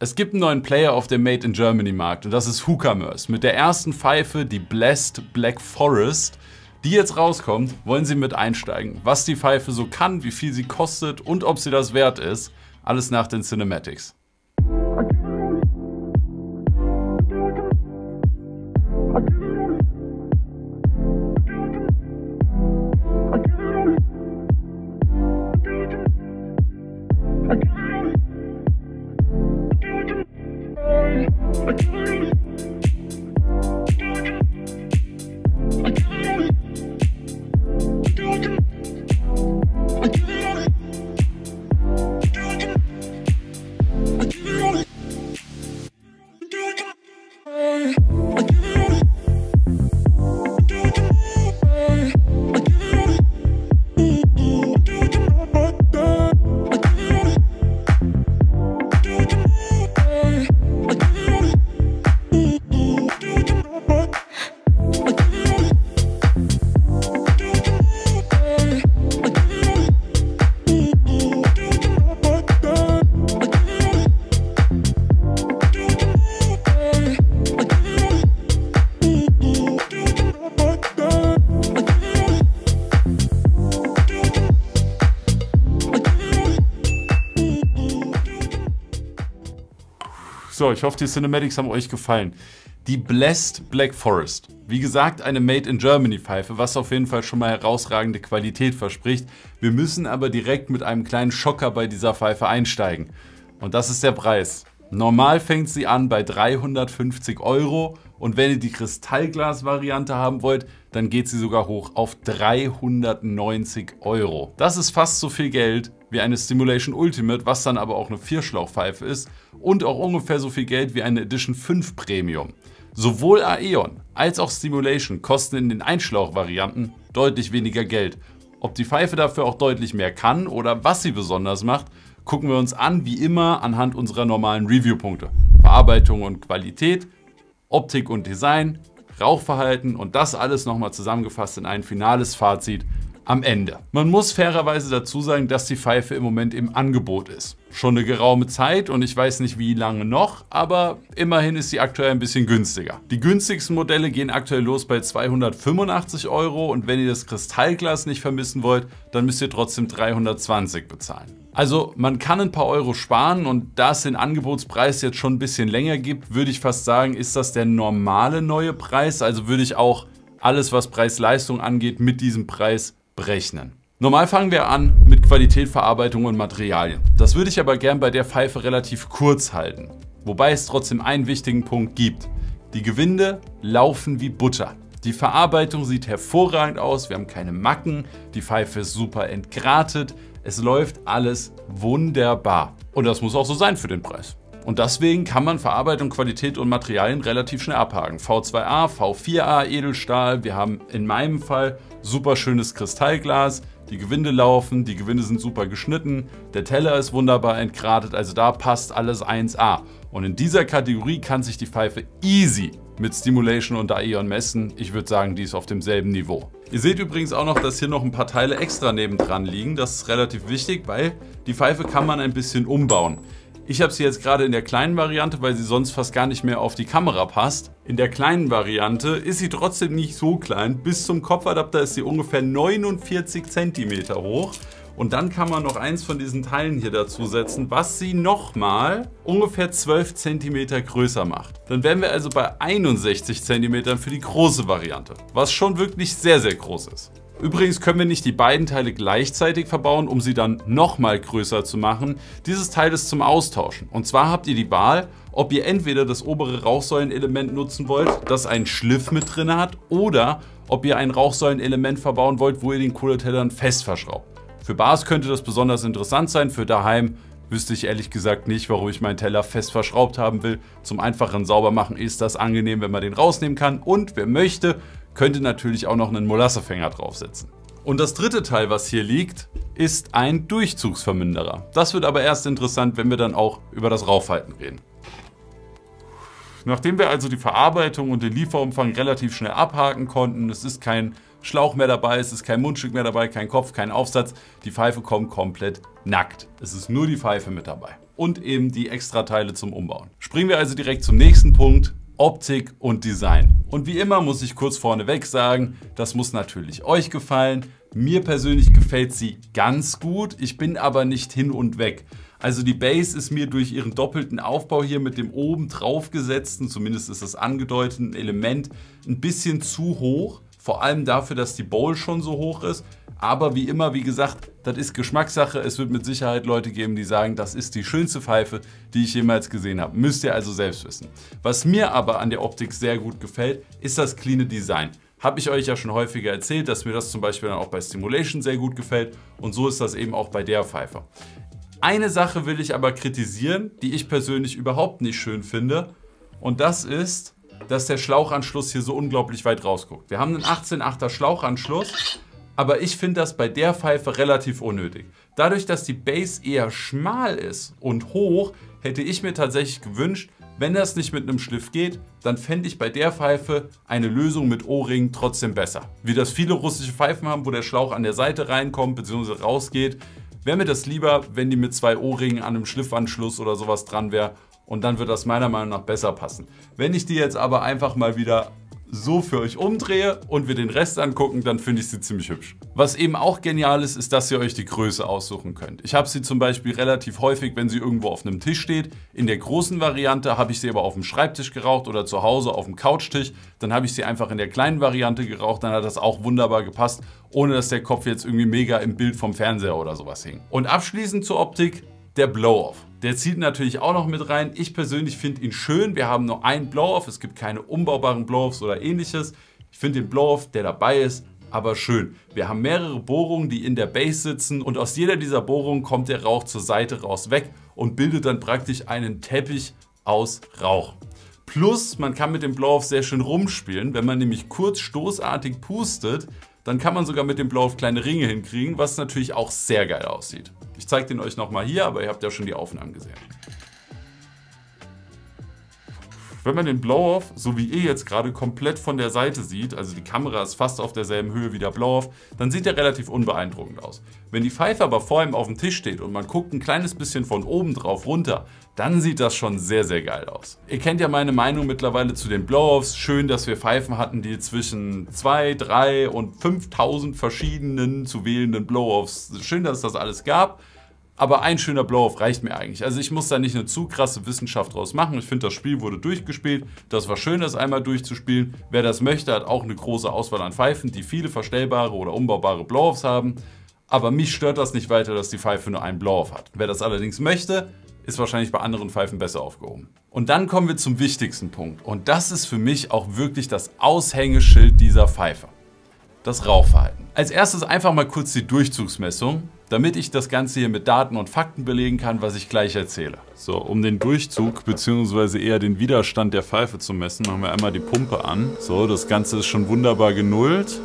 Es gibt einen neuen Player auf dem Made in Germany Markt und das ist Hookahmers. Mit der ersten Pfeife, die Blessed Black Forest, die jetzt rauskommt, wollen sie mit einsteigen. Was die Pfeife so kann, wie viel sie kostet und ob sie das wert ist. Alles nach den Cinematics. Bye. So, ich hoffe, die Cinematics haben euch gefallen. Die Blessed Black Forest. Wie gesagt, eine Made in Germany Pfeife, was auf jeden Fall schon mal herausragende Qualität verspricht. Wir müssen aber direkt mit einem kleinen Schocker bei dieser Pfeife einsteigen. Und das ist der Preis. Normal fängt sie an bei 350 Euro und wenn ihr die Kristallglas-Variante haben wollt, dann geht sie sogar hoch auf 390 Euro. Das ist fast so viel Geld wie eine Stimulation Ultimate, was dann aber auch eine Vierschlauchpfeife ist und auch ungefähr so viel Geld wie eine Edition 5 Premium. Sowohl Aeon als auch Stimulation kosten in den Einschlauchvarianten deutlich weniger Geld. Ob die Pfeife dafür auch deutlich mehr kann oder was sie besonders macht, gucken wir uns an, wie immer anhand unserer normalen Review-Punkte. Verarbeitung und Qualität, Optik und Design, Rauchverhalten und das alles nochmal zusammengefasst in ein finales Fazit am Ende. Man muss fairerweise dazu sagen, dass die Pfeife im Moment im Angebot ist. Schon eine geraume Zeit und ich weiß nicht wie lange noch, aber immerhin ist sie aktuell ein bisschen günstiger. Die günstigsten Modelle gehen aktuell los bei 285 Euro und wenn ihr das Kristallglas nicht vermissen wollt, dann müsst ihr trotzdem 320 bezahlen. Also man kann ein paar Euro sparen und da es den Angebotspreis jetzt schon ein bisschen länger gibt, würde ich fast sagen, ist das der normale neue Preis. Also würde ich auch alles, was Preis-Leistung angeht, mit diesem Preis berechnen. Normal fangen wir an mit Qualität, Verarbeitung und Materialien. Das würde ich aber gern bei der Pfeife relativ kurz halten. Wobei es trotzdem einen wichtigen Punkt gibt. Die Gewinde laufen wie Butter. Die Verarbeitung sieht hervorragend aus, wir haben keine Macken, die Pfeife ist super entgratet, es läuft alles wunderbar. Und das muss auch so sein für den Preis. Und deswegen kann man Verarbeitung, Qualität und Materialien relativ schnell abhaken. V2A, V4A, Edelstahl. Wir haben in meinem Fall super schönes Kristallglas. Die Gewinde laufen, die Gewinde sind super geschnitten, der Teller ist wunderbar entgratet, also da passt alles 1A. Und in dieser Kategorie kann sich die Pfeife easy mit Stimulation und Aeon messen. Ich würde sagen, die ist auf demselben Niveau. Ihr seht übrigens auch noch, dass hier noch ein paar Teile extra nebendran liegen. Das ist relativ wichtig, weil die Pfeife kann man ein bisschen umbauen. Ich habe sie jetzt gerade in der kleinen Variante, weil sie sonst fast gar nicht mehr auf die Kamera passt. In der kleinen Variante ist sie trotzdem nicht so klein. Bis zum Kopfadapter ist sie ungefähr 49 cm hoch. Und dann kann man noch eins von diesen Teilen hier dazu setzen, was sie nochmal ungefähr 12 cm größer macht. Dann wären wir also bei 61 cm für die große Variante, was schon wirklich sehr, sehr groß ist. Übrigens können wir nicht die beiden Teile gleichzeitig verbauen, um sie dann nochmal größer zu machen. Dieses Teil ist zum Austauschen. Und zwar habt ihr die Wahl, ob ihr entweder das obere Rauchsäulenelement nutzen wollt, das einen Schliff mit drin hat, oder ob ihr ein Rauchsäulenelement verbauen wollt, wo ihr den Kohleteller dann fest verschraubt. Für Bars könnte das besonders interessant sein, für daheim wüsste ich ehrlich gesagt nicht, warum ich meinen Teller fest verschraubt haben will. Zum einfachen Saubermachen ist das angenehm, wenn man den rausnehmen kann. Und wer möchte, könnte natürlich auch noch einen Molassefänger draufsetzen. Und das dritte Teil, was hier liegt, ist ein Durchzugsverminderer. Das wird aber erst interessant, wenn wir dann auch über das Rauchhalten reden. Nachdem wir also die Verarbeitung und den Lieferumfang relativ schnell abhaken konnten, es ist kein Schlauch mehr dabei, es ist kein Mundstück mehr dabei, kein Kopf, kein Aufsatz. Die Pfeife kommt komplett nackt. Es ist nur die Pfeife mit dabei. Und eben die Extrateile zum Umbauen. Springen wir also direkt zum nächsten Punkt. Optik und Design. Und wie immer muss ich kurz vorneweg sagen, das muss natürlich euch gefallen. Mir persönlich gefällt sie ganz gut, ich bin aber nicht hin und weg. Also die Base ist mir durch ihren doppelten Aufbau hier mit dem oben draufgesetzten, zumindest ist das angedeuteten Element, ein bisschen zu hoch. Vor allem dafür, dass die Bowl schon so hoch ist. Aber wie immer, wie gesagt, das ist Geschmackssache. Es wird mit Sicherheit Leute geben, die sagen, das ist die schönste Pfeife, die ich jemals gesehen habe. Müsst ihr also selbst wissen. Was mir aber an der Optik sehr gut gefällt, ist das cleane Design. Habe ich euch ja schon häufiger erzählt, dass mir das zum Beispiel dann auch bei Stimulation sehr gut gefällt. Und so ist das eben auch bei der Pfeife. Eine Sache will ich aber kritisieren, die ich persönlich überhaupt nicht schön finde. Und das ist, dass der Schlauchanschluss hier so unglaublich weit rausguckt. Wir haben einen 18,8er Schlauchanschluss, aber ich finde das bei der Pfeife relativ unnötig. Dadurch, dass die Base eher schmal ist und hoch, hätte ich mir tatsächlich gewünscht, wenn das nicht mit einem Schliff geht, dann fände ich bei der Pfeife eine Lösung mit O-Ring trotzdem besser. Wie das viele russische Pfeifen haben, wo der Schlauch an der Seite reinkommt bzw. rausgeht, wäre mir das lieber, wenn die mit zwei O-Ringen an einem Schliffanschluss oder sowas dran wäre und dann wird das meiner Meinung nach besser passen. Wenn ich die jetzt aber einfach mal wieder so für euch umdrehe und wir den Rest angucken, dann finde ich sie ziemlich hübsch. Was eben auch genial ist, ist, dass ihr euch die Größe aussuchen könnt. Ich habe sie zum Beispiel relativ häufig, wenn sie irgendwo auf einem Tisch steht. In der großen Variante habe ich sie aber auf dem Schreibtisch geraucht oder zu Hause auf dem Couchtisch. Dann habe ich sie einfach in der kleinen Variante geraucht, dann hat das auch wunderbar gepasst, ohne dass der Kopf jetzt irgendwie mega im Bild vom Fernseher oder sowas hing. Und abschließend zur Optik, der Blow-Off. Der zieht natürlich auch noch mit rein. Ich persönlich finde ihn schön. Wir haben nur einen Blow-Off. Es gibt keine umbaubaren Blow-Offs oder ähnliches. Ich finde den Blow-Off, der dabei ist, aber schön. Wir haben mehrere Bohrungen, die in der Base sitzen und aus jeder dieser Bohrungen kommt der Rauch zur Seite raus weg und bildet dann praktisch einen Teppich aus Rauch. Plus, man kann mit dem Blow-Off sehr schön rumspielen. Wenn man nämlich kurz stoßartig pustet, dann kann man sogar mit dem Blow-Off kleine Ringe hinkriegen, was natürlich auch sehr geil aussieht. Ich zeige den euch nochmal hier, aber ihr habt ja schon die Aufnahmen gesehen. Wenn man den Blow-Off, so wie ihr jetzt gerade, komplett von der Seite sieht, also die Kamera ist fast auf derselben Höhe wie der Blow-Off, dann sieht er relativ unbeeindruckend aus. Wenn die Pfeife aber vor ihm auf dem Tisch steht und man guckt ein kleines bisschen von oben drauf runter, dann sieht das schon sehr, sehr geil aus. Ihr kennt ja meine Meinung mittlerweile zu den Blow-Offs. Schön, dass wir Pfeifen hatten, die zwischen 2, 3 und 5000 verschiedenen zu wählenden Blow-Offs. Schön, dass es das alles gab. Aber ein schöner Blow-Off reicht mir eigentlich. Also ich muss da nicht eine zu krasse Wissenschaft draus machen. Ich finde, das Spiel wurde durchgespielt. Das war schön, das einmal durchzuspielen. Wer das möchte, hat auch eine große Auswahl an Pfeifen, die viele verstellbare oder umbaubare Blow-Offs haben. Aber mich stört das nicht weiter, dass die Pfeife nur einen Blow-Off hat. Wer das allerdings möchte, ist wahrscheinlich bei anderen Pfeifen besser aufgehoben. Und dann kommen wir zum wichtigsten Punkt. Und das ist für mich auch wirklich das Aushängeschild dieser Pfeife. Das Rauchverhalten. Als erstes einfach mal kurz die Durchzugsmessung damit ich das Ganze hier mit Daten und Fakten belegen kann, was ich gleich erzähle. So, um den Durchzug bzw. eher den Widerstand der Pfeife zu messen, machen wir einmal die Pumpe an. So, das Ganze ist schon wunderbar genullt.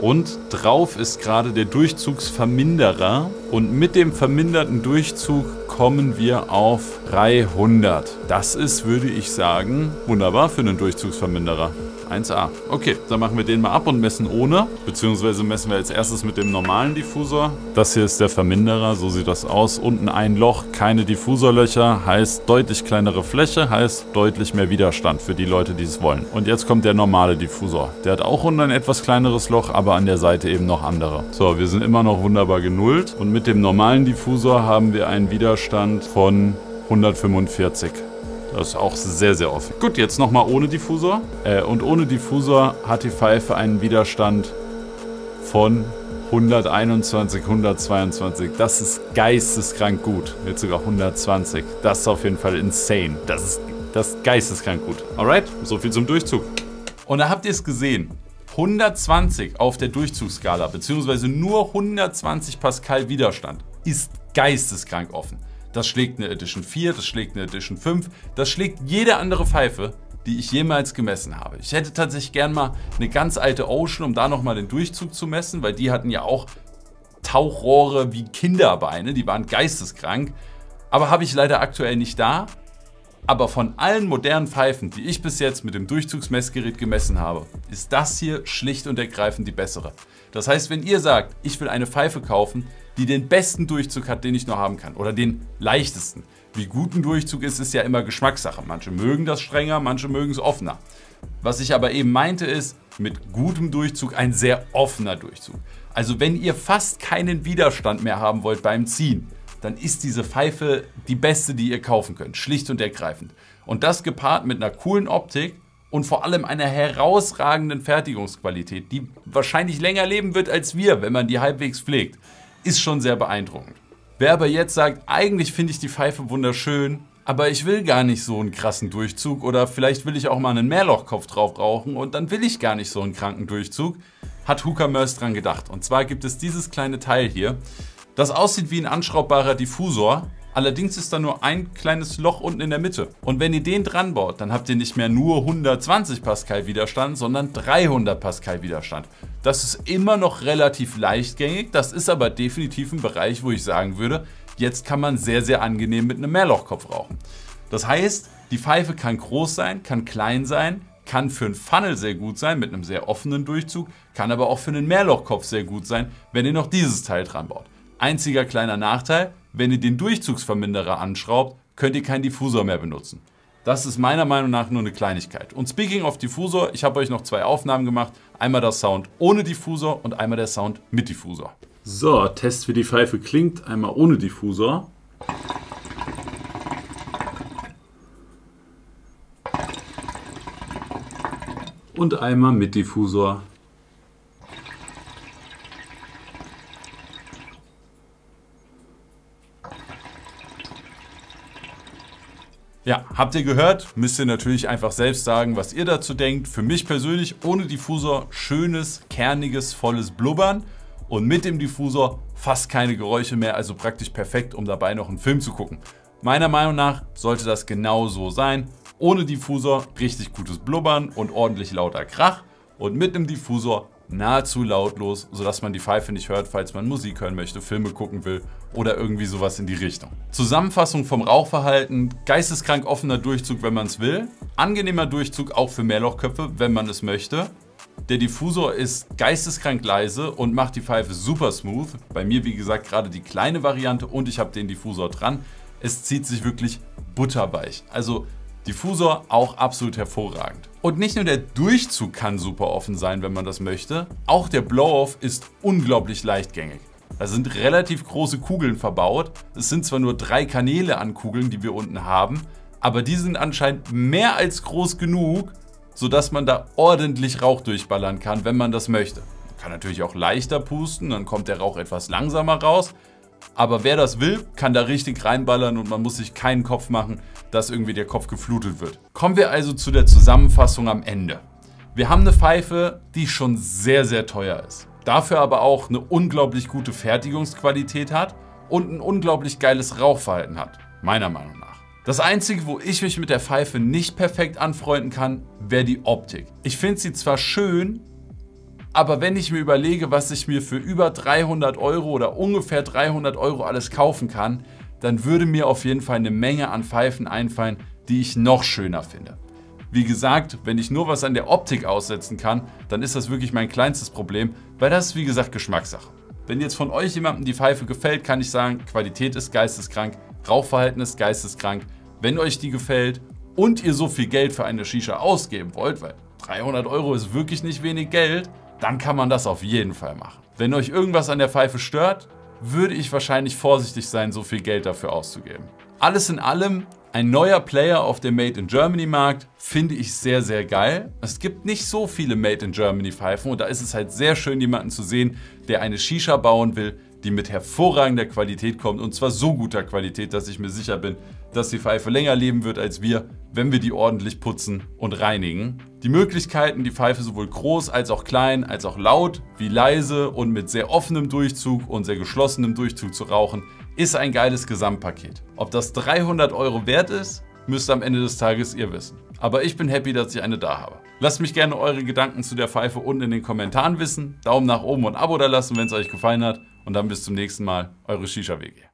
Und drauf ist gerade der Durchzugsverminderer. Und mit dem verminderten Durchzug kommen wir auf 300. Das ist, würde ich sagen, wunderbar für einen Durchzugsverminderer. 1A. Okay, dann machen wir den mal ab und messen ohne. Beziehungsweise messen wir als erstes mit dem normalen Diffusor. Das hier ist der Verminderer, so sieht das aus. Unten ein Loch, keine Diffusorlöcher, heißt deutlich kleinere Fläche, heißt deutlich mehr Widerstand für die Leute, die es wollen. Und jetzt kommt der normale Diffusor. Der hat auch unten ein etwas kleineres Loch, aber an der Seite eben noch andere. So, wir sind immer noch wunderbar genullt. Und mit dem normalen Diffusor haben wir einen Widerstand von 145. Das ist auch sehr, sehr offen. Gut, jetzt nochmal ohne Diffusor. Äh, und ohne Diffusor hat die Pfeife einen Widerstand von 121, 122. Das ist geisteskrank gut. Jetzt sogar 120. Das ist auf jeden Fall insane. Das ist, das ist geisteskrank gut. Alright, so viel zum Durchzug. Und da habt ihr es gesehen. 120 auf der Durchzugsskala, beziehungsweise nur 120 Pascal Widerstand, ist geisteskrank offen. Das schlägt eine Edition 4, das schlägt eine Edition 5, das schlägt jede andere Pfeife, die ich jemals gemessen habe. Ich hätte tatsächlich gern mal eine ganz alte Ocean, um da nochmal den Durchzug zu messen, weil die hatten ja auch Tauchrohre wie Kinderbeine, die waren geisteskrank. Aber habe ich leider aktuell nicht da. Aber von allen modernen Pfeifen, die ich bis jetzt mit dem Durchzugsmessgerät gemessen habe, ist das hier schlicht und ergreifend die bessere. Das heißt, wenn ihr sagt, ich will eine Pfeife kaufen, die den besten Durchzug hat, den ich nur haben kann, oder den leichtesten. Wie gut ein Durchzug ist, ist ja immer Geschmackssache. Manche mögen das strenger, manche mögen es offener. Was ich aber eben meinte ist, mit gutem Durchzug ein sehr offener Durchzug. Also wenn ihr fast keinen Widerstand mehr haben wollt beim Ziehen, dann ist diese Pfeife die beste, die ihr kaufen könnt. Schlicht und ergreifend. Und das gepaart mit einer coolen Optik und vor allem einer herausragenden Fertigungsqualität, die wahrscheinlich länger leben wird als wir, wenn man die halbwegs pflegt, ist schon sehr beeindruckend. Wer aber jetzt sagt, eigentlich finde ich die Pfeife wunderschön, aber ich will gar nicht so einen krassen Durchzug oder vielleicht will ich auch mal einen Mehrlochkopf drauf rauchen und dann will ich gar nicht so einen kranken Durchzug, hat Hooker Mörs dran gedacht. Und zwar gibt es dieses kleine Teil hier, das aussieht wie ein anschraubbarer Diffusor, allerdings ist da nur ein kleines Loch unten in der Mitte. Und wenn ihr den dran baut, dann habt ihr nicht mehr nur 120 Pascal Widerstand, sondern 300 Pascal Widerstand. Das ist immer noch relativ leichtgängig, das ist aber definitiv ein Bereich, wo ich sagen würde, jetzt kann man sehr, sehr angenehm mit einem Mehrlochkopf rauchen. Das heißt, die Pfeife kann groß sein, kann klein sein, kann für einen Funnel sehr gut sein mit einem sehr offenen Durchzug, kann aber auch für einen Mehrlochkopf sehr gut sein, wenn ihr noch dieses Teil dran baut. Einziger kleiner Nachteil, wenn ihr den Durchzugsverminderer anschraubt, könnt ihr keinen Diffusor mehr benutzen. Das ist meiner Meinung nach nur eine Kleinigkeit. Und speaking of Diffusor, ich habe euch noch zwei Aufnahmen gemacht. Einmal der Sound ohne Diffusor und einmal der Sound mit Diffusor. So, Test wie die Pfeife klingt. Einmal ohne Diffusor. Und einmal mit Diffusor. Ja, habt ihr gehört? Müsst ihr natürlich einfach selbst sagen, was ihr dazu denkt. Für mich persönlich ohne Diffusor schönes, kerniges, volles Blubbern und mit dem Diffusor fast keine Geräusche mehr, also praktisch perfekt, um dabei noch einen Film zu gucken. Meiner Meinung nach sollte das genau so sein. Ohne Diffusor richtig gutes Blubbern und ordentlich lauter Krach und mit dem Diffusor nahezu lautlos, sodass man die Pfeife nicht hört, falls man Musik hören möchte, Filme gucken will oder irgendwie sowas in die Richtung. Zusammenfassung vom Rauchverhalten, geisteskrank offener Durchzug, wenn man es will, angenehmer Durchzug auch für Mehrlochköpfe, wenn man es möchte. Der Diffusor ist geisteskrank leise und macht die Pfeife super smooth. Bei mir wie gesagt gerade die kleine Variante und ich habe den Diffusor dran. Es zieht sich wirklich butterweich. Also Diffusor auch absolut hervorragend. Und nicht nur der Durchzug kann super offen sein, wenn man das möchte, auch der Blow-Off ist unglaublich leichtgängig. Da sind relativ große Kugeln verbaut. Es sind zwar nur drei Kanäle an Kugeln, die wir unten haben, aber die sind anscheinend mehr als groß genug, sodass man da ordentlich Rauch durchballern kann, wenn man das möchte. Man kann natürlich auch leichter pusten, dann kommt der Rauch etwas langsamer raus. Aber wer das will, kann da richtig reinballern und man muss sich keinen Kopf machen, dass irgendwie der Kopf geflutet wird. Kommen wir also zu der Zusammenfassung am Ende. Wir haben eine Pfeife, die schon sehr, sehr teuer ist. Dafür aber auch eine unglaublich gute Fertigungsqualität hat und ein unglaublich geiles Rauchverhalten hat. Meiner Meinung nach. Das einzige, wo ich mich mit der Pfeife nicht perfekt anfreunden kann, wäre die Optik. Ich finde sie zwar schön, aber wenn ich mir überlege, was ich mir für über 300 Euro oder ungefähr 300 Euro alles kaufen kann, dann würde mir auf jeden Fall eine Menge an Pfeifen einfallen, die ich noch schöner finde. Wie gesagt, wenn ich nur was an der Optik aussetzen kann, dann ist das wirklich mein kleinstes Problem, weil das ist wie gesagt Geschmackssache. Wenn jetzt von euch jemandem die Pfeife gefällt, kann ich sagen, Qualität ist geisteskrank, Rauchverhalten ist geisteskrank. Wenn euch die gefällt und ihr so viel Geld für eine Shisha ausgeben wollt, weil 300 Euro ist wirklich nicht wenig Geld, dann kann man das auf jeden Fall machen. Wenn euch irgendwas an der Pfeife stört, würde ich wahrscheinlich vorsichtig sein, so viel Geld dafür auszugeben. Alles in allem ein neuer Player auf dem Made in Germany Markt finde ich sehr, sehr geil. Es gibt nicht so viele Made in Germany Pfeifen und da ist es halt sehr schön, jemanden zu sehen, der eine Shisha bauen will, die mit hervorragender Qualität kommt und zwar so guter Qualität, dass ich mir sicher bin, dass die Pfeife länger leben wird als wir, wenn wir die ordentlich putzen und reinigen. Die Möglichkeiten, die Pfeife sowohl groß als auch klein, als auch laut wie leise und mit sehr offenem Durchzug und sehr geschlossenem Durchzug zu rauchen, ist ein geiles Gesamtpaket. Ob das 300 Euro wert ist, müsst am Ende des Tages ihr wissen. Aber ich bin happy, dass ich eine da habe. Lasst mich gerne eure Gedanken zu der Pfeife unten in den Kommentaren wissen. Daumen nach oben und Abo da lassen, wenn es euch gefallen hat. Und dann bis zum nächsten Mal, eure Shisha WG.